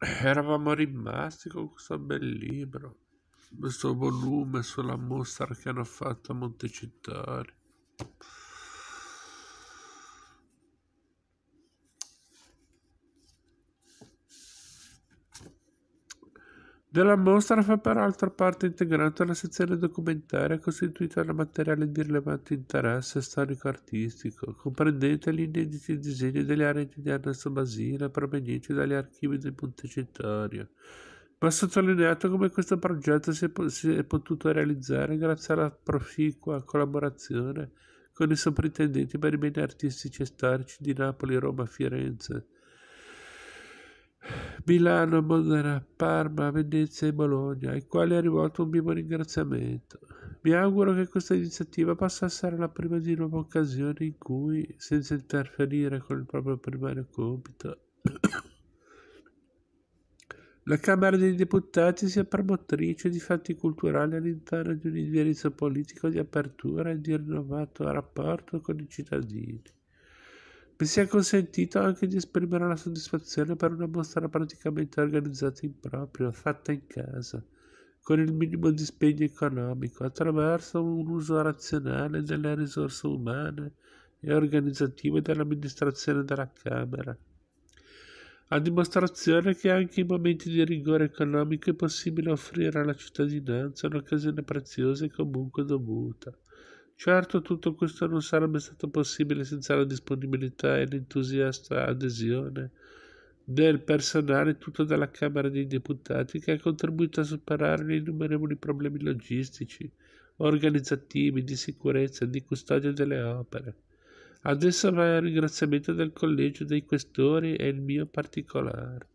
eravamo rimasti con questo bel libro, questo volume sulla mostra che hanno fatto a Montecitorio. Della mostra fa peraltro parte integrante la sezione documentaria costituita da materiale di rilevante interesse storico-artistico, comprendente gli inediti disegni delle areti di Ernesto Basile provenienti dagli archivi del Montecitorio. Va sottolineato come questo progetto si è, po- si è potuto realizzare grazie alla proficua collaborazione con i soprintendenti per i beni artistici e storici di Napoli, Roma e Firenze Milano, Modena, Parma, Venezia e Bologna, ai quali è rivolto un vivo ringraziamento. Mi auguro che questa iniziativa possa essere la prima di nuove occasioni in cui, senza interferire con il proprio primario compito, la Camera dei Deputati sia promotrice di fatti culturali all'interno di un indirizzo politico di apertura e di rinnovato rapporto con i cittadini. Mi sia consentito anche di esprimere la soddisfazione per una mostra praticamente organizzata in proprio, fatta in casa, con il minimo dispendio economico, attraverso un uso razionale delle risorse umane e organizzative dell'amministrazione della Camera. A dimostrazione che anche in momenti di rigore economico è possibile offrire alla cittadinanza un'occasione preziosa e comunque dovuta Certo, tutto questo non sarebbe stato possibile senza la disponibilità e l'entusiasta adesione del personale tutto della Camera dei Deputati che ha contribuito a superare gli innumerevoli problemi logistici, organizzativi, di sicurezza e di custodia delle opere. Adesso va il ringraziamento del Collegio dei Questori e il mio particolare.